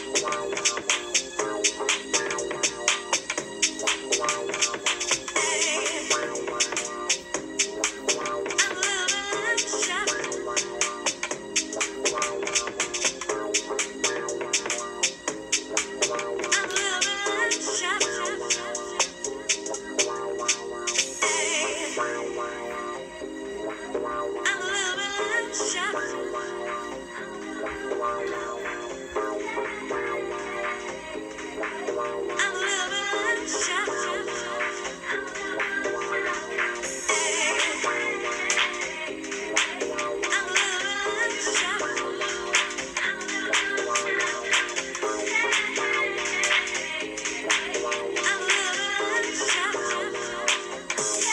wow, wow. Hallelujah.